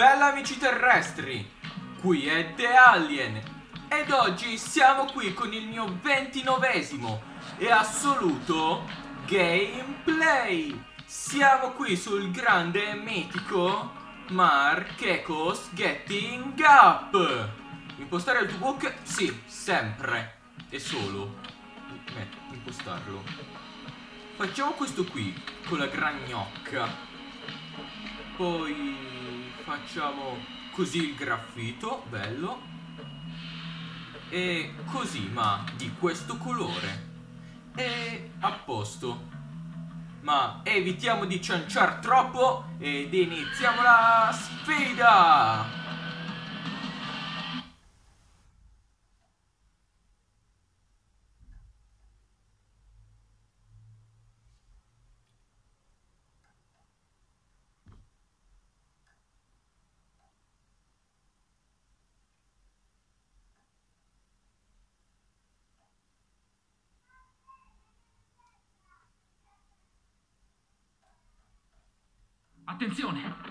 Bella amici terrestri, qui è The Alien ed oggi siamo qui con il mio ventinovesimo e assoluto gameplay. Siamo qui sul grande mitico Marchecos Getting Up. Impostare il tuo book? Sì, sempre e solo. Eh, impostarlo. Facciamo questo qui con la gragnocca. Poi facciamo così il graffito, bello. E così, ma di questo colore. E a posto. Ma evitiamo di cianciare troppo ed iniziamo la sfida! Attenzione!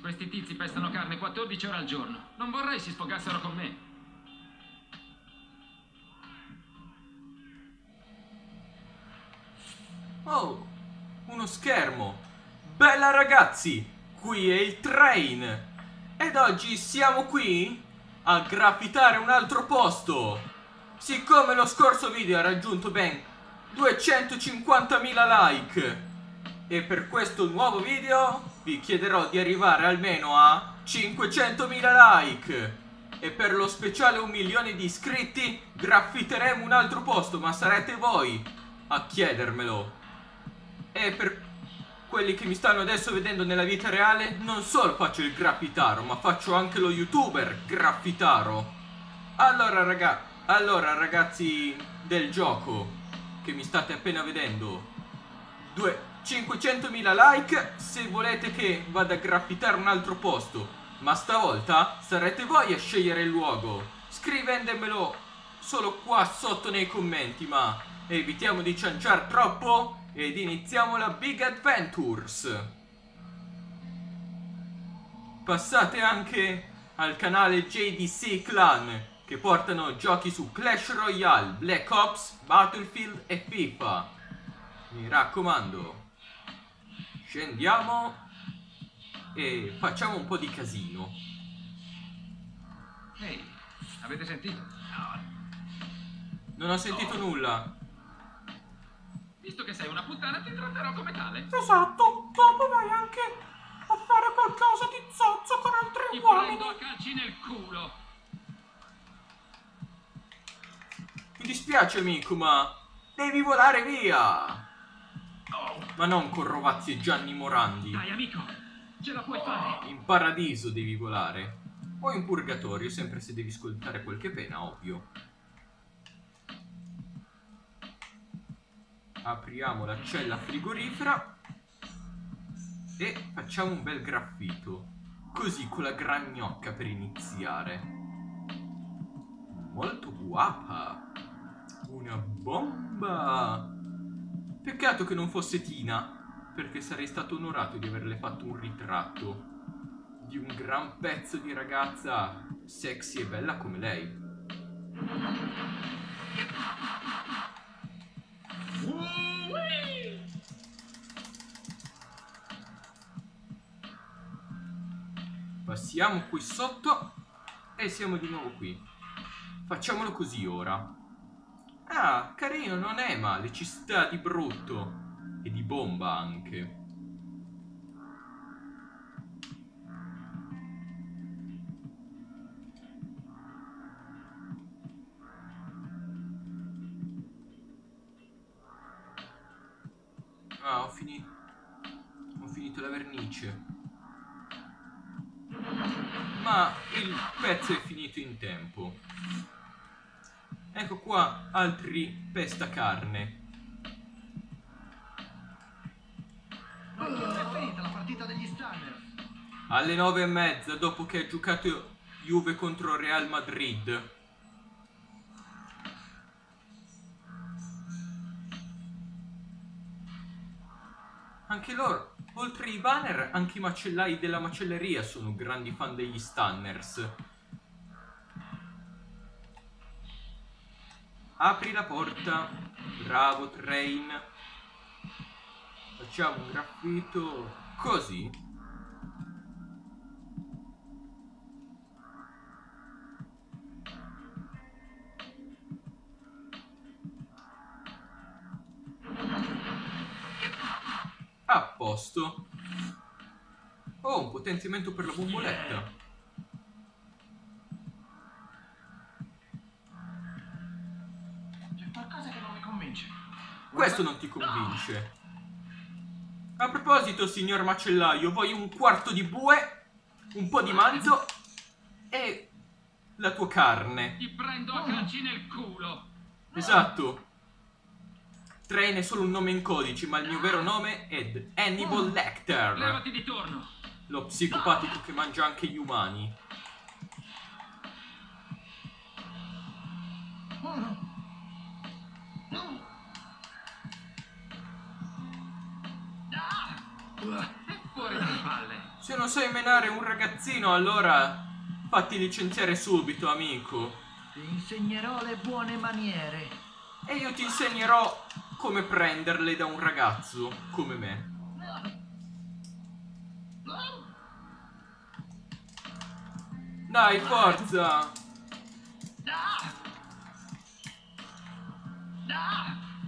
Questi tizi pestano carne 14 ore al giorno. Non vorrei si sfogassero con me. Oh, uno schermo. Bella ragazzi, qui è il train. Ed oggi siamo qui a graffitare un altro posto. Siccome lo scorso video ha raggiunto ben 250.000 like. E per questo nuovo video vi chiederò di arrivare almeno a 500.000 like. E per lo speciale un milione di iscritti graffiteremo un altro posto ma sarete voi a chiedermelo. E per quelli che mi stanno adesso vedendo nella vita reale non solo faccio il graffitaro ma faccio anche lo youtuber graffitaro. Allora, raga allora ragazzi del gioco che mi state appena vedendo. 500.000 like se volete che vada a graffitare un altro posto. Ma stavolta sarete voi a scegliere il luogo. Scrivendemelo solo qua sotto nei commenti ma evitiamo di cianciare troppo ed iniziamo la Big Adventures. Passate anche al canale JDC Clan che portano giochi su Clash Royale, Black Ops, Battlefield e FIFA. Mi raccomando, scendiamo e facciamo un po' di casino. Ehi, avete sentito? Non ho sentito nulla. Visto che sei una puttana ti tratterò come tale. Esatto, dopo vai anche a fare qualcosa di zozzo con altri Ti uomini. prendo a calci nel culo. Mi dispiace amico, ma devi volare via. Ma non con Rovazzi e Gianni Morandi. Dai amico, ce la puoi fare. In paradiso devi volare. O in purgatorio, sempre se devi scontare qualche pena, ovvio. Apriamo la cella frigorifera. E facciamo un bel graffito. Così, con la gragnocca per iniziare. Molto guapa. Una bomba. Peccato che non fosse Tina, perché sarei stato onorato di averle fatto un ritratto di un gran pezzo di ragazza sexy e bella come lei. Passiamo qui sotto e siamo di nuovo qui. Facciamolo così ora. Ah, carino, non è male, ci sta di brutto. E di bomba anche. Altri pestacarne. È finita la partita degli Stanners. Alle nove e mezza dopo che ha giocato Juve contro Real Madrid. Anche loro, oltre ai banner, anche i macellai della macelleria sono grandi fan degli stunners. Apri la porta. Bravo, train. Facciamo un graffito così. A posto. Oh, un potenziamento per la bomboletta. Questo non ti convince. A proposito, signor macellaio, vuoi un quarto di bue, un po' di manzo e la tua carne. Ti prendo a calci nel culo. Esatto. Train è solo un nome in codice, ma il mio vero nome è Hannibal Lecter. Levati di torno. Lo psicopatico che mangia anche gli umani. Fuori dalle palle. Se non sai menare un ragazzino, allora fatti licenziare subito, amico. Ti insegnerò le buone maniere. E io ti insegnerò come prenderle da un ragazzo come me. Dai, forza!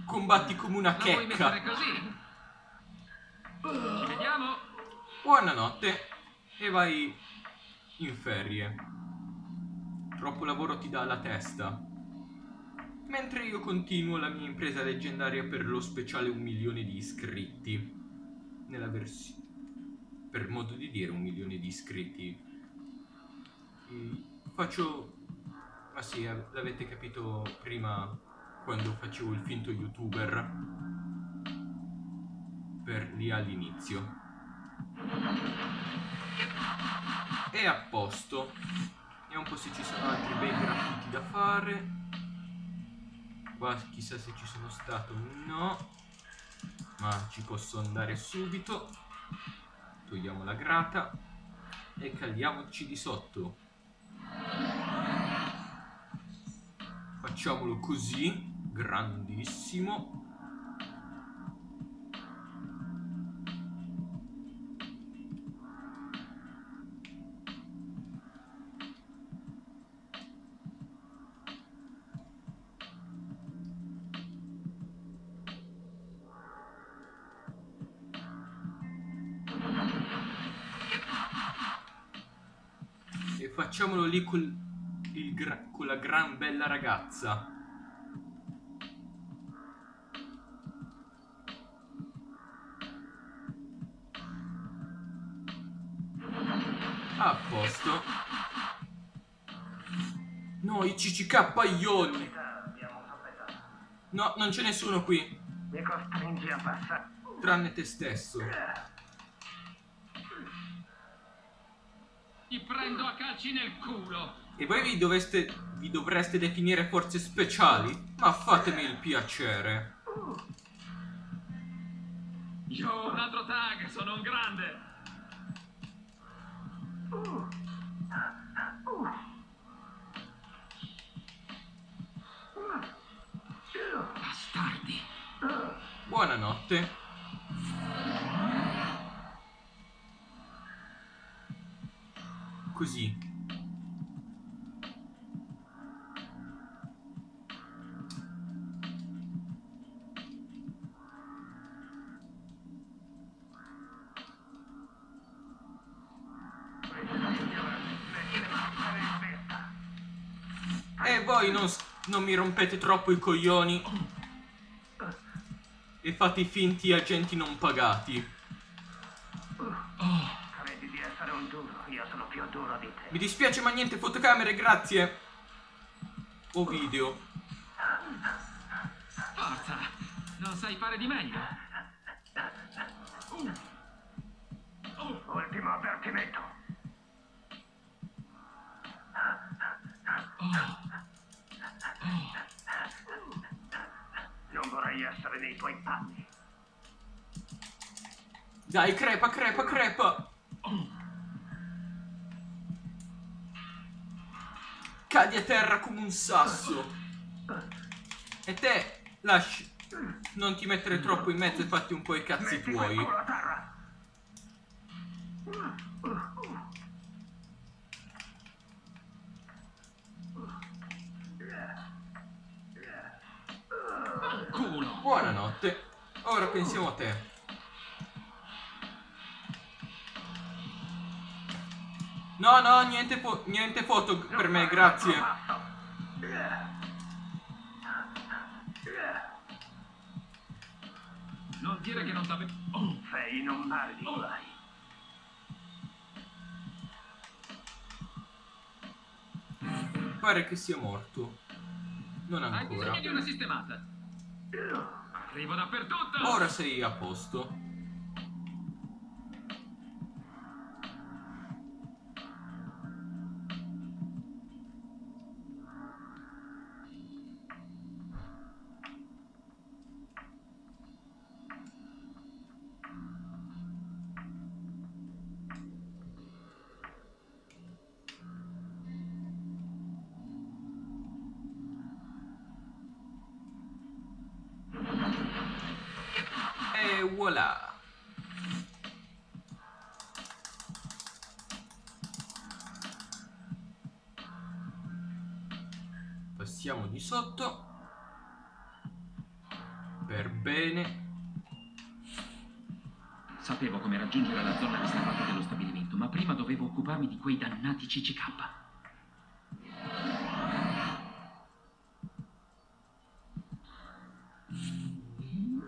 Combatti come una Non vuoi mettere checca. Vediamo. Buonanotte e vai in ferie. Troppo lavoro ti dà la testa. Mentre io continuo la mia impresa leggendaria per lo speciale un milione di iscritti. Nella versione... Per modo di dire un milione di iscritti. E faccio... Ma sì, av- l'avete capito prima quando facevo il finto youtuber. Lì all'inizio. E a posto. Vediamo un po' se ci sono altri bei graffiti da fare. Qua chissà se ci sono stato. No. Ma ci posso andare subito. Togliamo la grata. E caliamoci di sotto. Facciamolo così. Grandissimo. E facciamolo lì col, con la gran bella ragazza. A posto. No, i CCK-ioni. No, non c'è nessuno qui. Mi costringi a passare. Tranne te stesso. Ti prendo a calci nel culo. E voi vi, doveste, vi dovreste definire forze speciali? Ma fatemi il piacere. Io ho un altro tag, sono un grande. Bastardi. Buonanotte. Così. E voi non, non mi rompete troppo i coglioni e fate i finti agenti non pagati. Mi dispiace ma niente fotocamere, grazie. O video. Forza. Non sai fare di meglio. Ultimo avvertimento. Non vorrei essere nei tuoi panni. Dai, crepa, crepa, crepa. Cadi a terra come un sasso. E te, lasci. Non ti mettere troppo in mezzo e fatti un po' i cazzi tuoi. No, no, niente, fo- niente foto per me, grazie. Non dire che non t'avevo... Oh, in un mare di guai. Pare che sia morto. Non hai ancora. bisogno di una sistemata. Arrivo dappertutto. Ora sei a posto. Voilà. Passiamo di sotto. Per bene. Sapevo come raggiungere la zona riservata dello stabilimento, ma prima dovevo occuparmi di quei dannati CCK.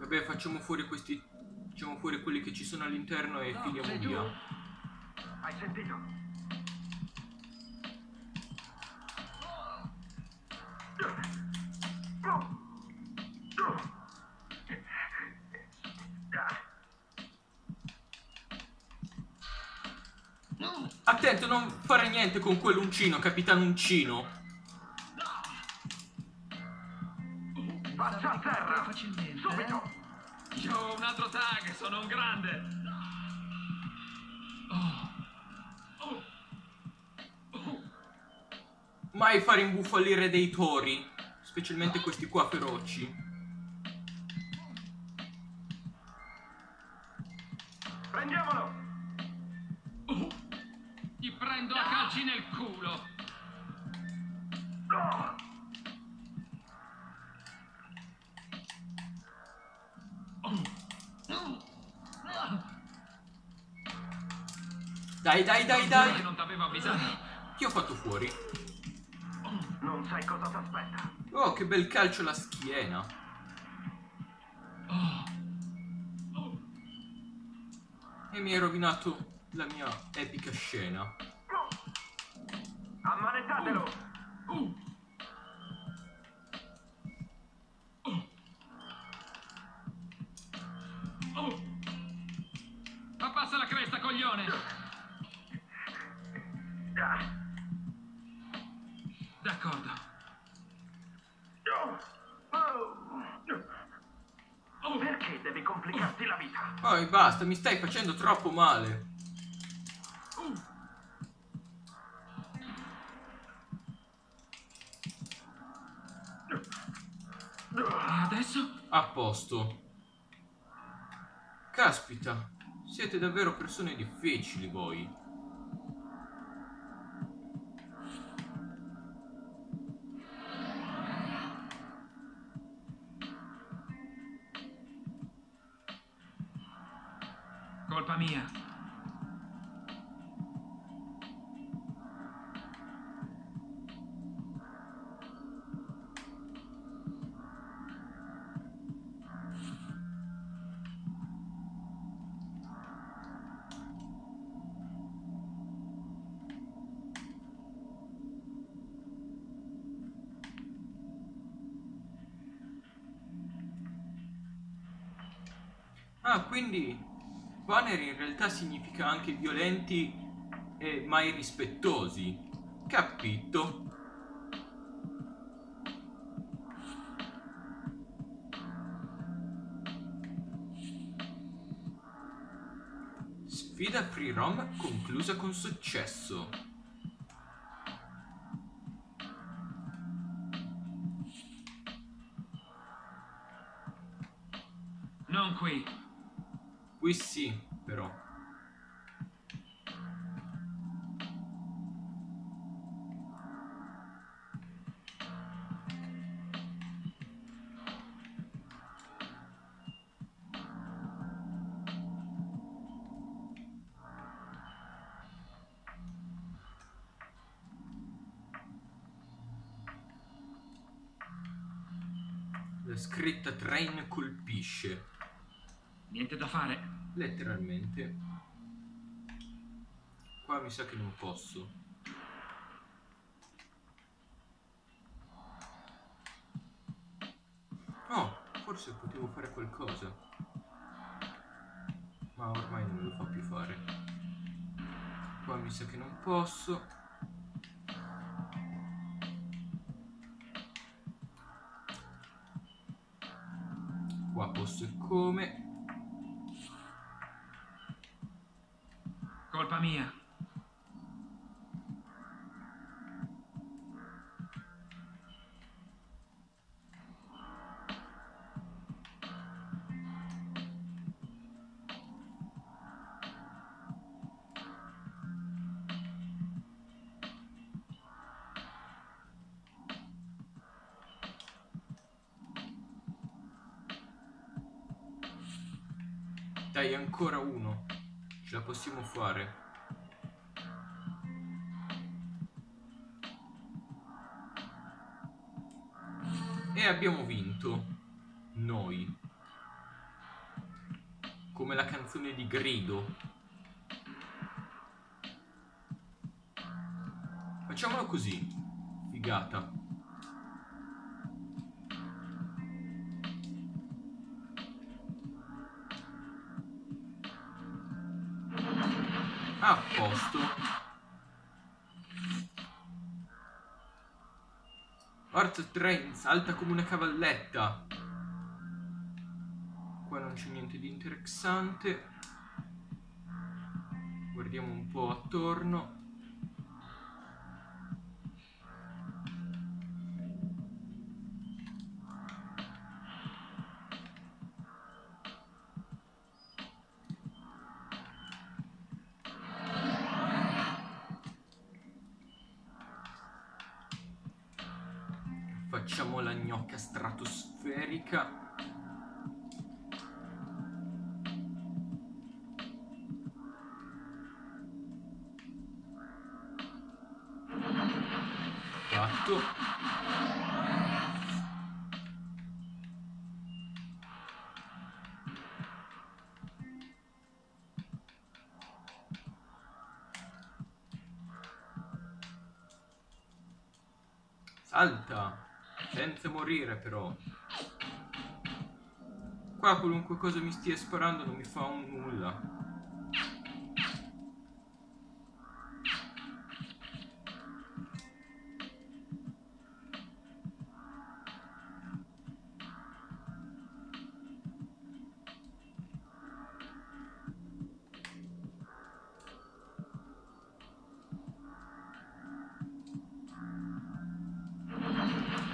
Vabbè, facciamo fuori questi. Facciamo fuori quelli che ci sono all'interno e filiamo sei giù. via. Hai sentito? Attento, non fare niente con quell'uncino, capitano uncino. Passa a terra! Subito! Io ho un altro tag, sono un grande. Mai fare imbufalire dei tori. Specialmente questi qua feroci. Dai, dai, dai, dai. non t'avevo avvisato. Chi ho fatto fuori? Non sai cosa ti aspetta. Oh, che bel calcio alla schiena. E mi hai rovinato la mia epica scena. Ammanettatelo! Uh. Oh. Basta, mi stai facendo troppo male. Adesso? A posto. Caspita, siete davvero persone difficili voi. Ah, quindi banner in realtà significa anche violenti e mai rispettosi. Capito? Sfida free roam conclusa con successo. Qui sì, però. La scritta train colpisce. Niente da fare. Letteralmente. Qua mi sa che non posso. Oh, forse potevo fare qualcosa. Ma ormai non me lo fa più fare. Qua mi sa che non posso. Ancora uno. Ce la possiamo fare. E abbiamo vinto. Noi. Come la canzone di Grido. Facciamolo così. Figata. A posto. Forza Train, salta come una cavalletta. Qua non c'è niente di interessante. Guardiamo un po' attorno. Fatto. Salta! Senza morire però. Qua qualunque cosa mi stia sparando non mi fa un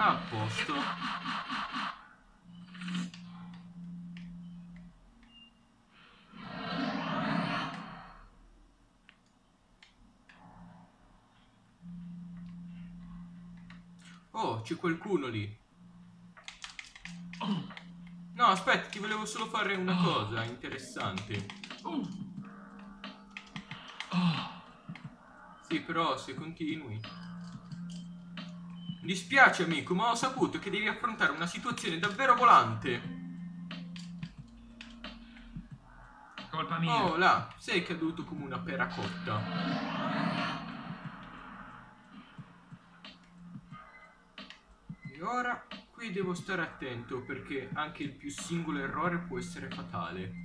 A posto. Oh, c'è qualcuno lì. No, aspetta, ti volevo solo fare una cosa interessante. Sì, però se continui. Mi dispiace amico, ma ho saputo che devi affrontare una situazione davvero volante. Colpa mia. Oh, là, sei caduto come una pera cotta. E ora qui devo stare attento perché anche il più singolo errore può essere fatale.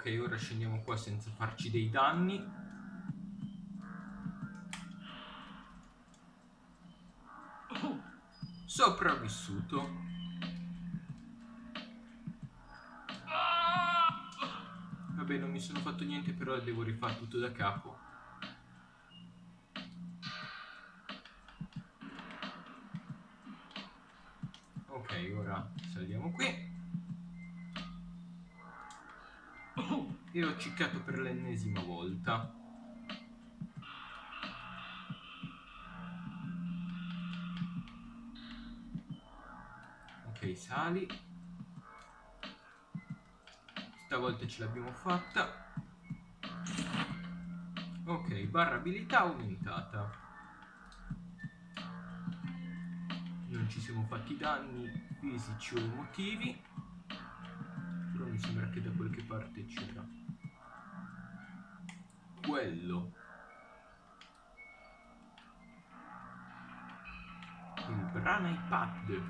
Ok, ora scendiamo qua senza farci dei danni. Sopravvissuto. Vabbè, non mi sono fatto niente, però devo rifare tutto da capo. Ciccato per l'ennesima volta. Ok, sali. Stavolta ce l'abbiamo fatta. Ok, barra abilità aumentata. Non ci siamo fatti danni fisici o emotivi. Però mi sembra che da qualche parte c'era. Quello. Il brana iPad.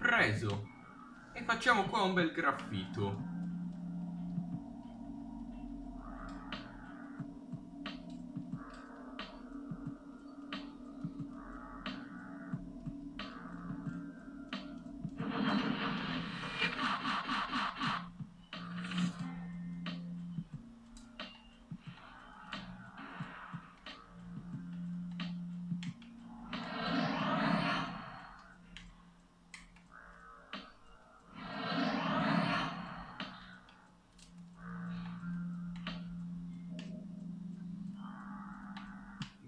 Preso. E facciamo qua un bel graffito.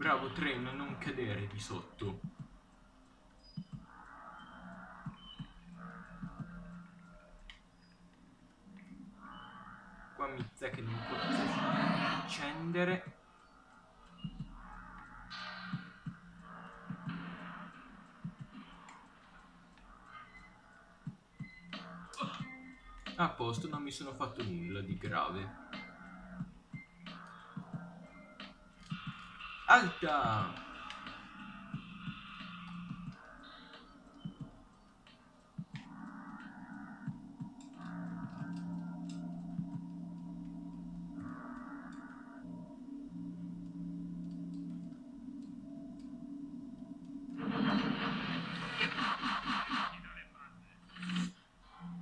Bravo treno, non cadere di sotto. Qua mi sa che non posso accendere. A posto, non mi sono fatto nulla di grave. Alta!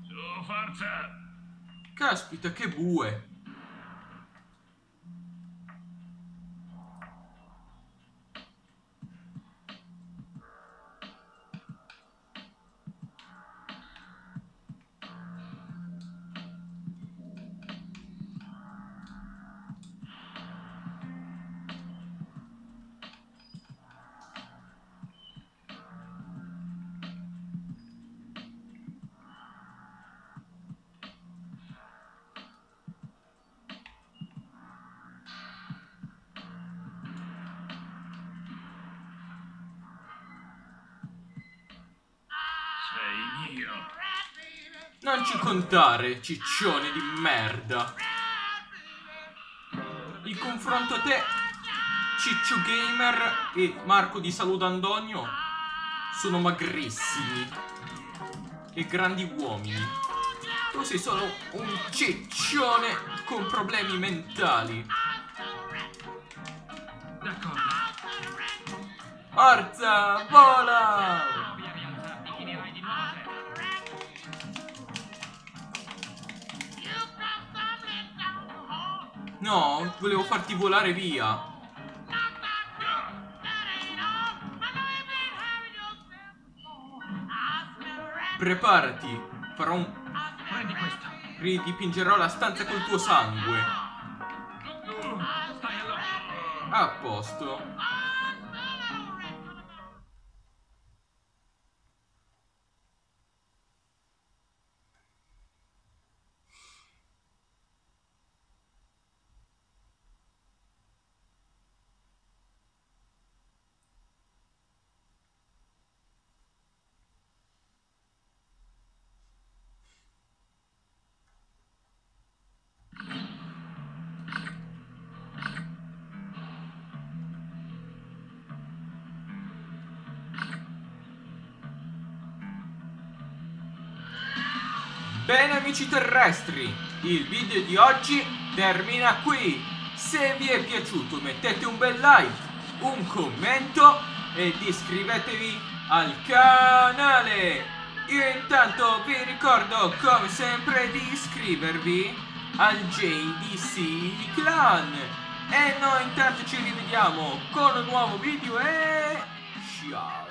Su, forza! Caspita, che bue! Mio. Non ci contare, ciccione di merda. Il confronto a te, Ciccio Gamer e Marco di Saludo Andonio sono magrissimi e grandi uomini. Tu sei solo un ciccione con problemi mentali. D'accordo. Forza, vola! No, volevo farti volare via. Preparati, farò un... Prendi questo. Ridipingerò la stanza col tuo sangue. A posto. Bene amici terrestri, il video di oggi termina qui. Se vi è piaciuto mettete un bel like, un commento ed iscrivetevi al canale. Io intanto vi ricordo come sempre di iscrivervi al JDC Clan. E noi intanto ci rivediamo con un nuovo video e... Ciao!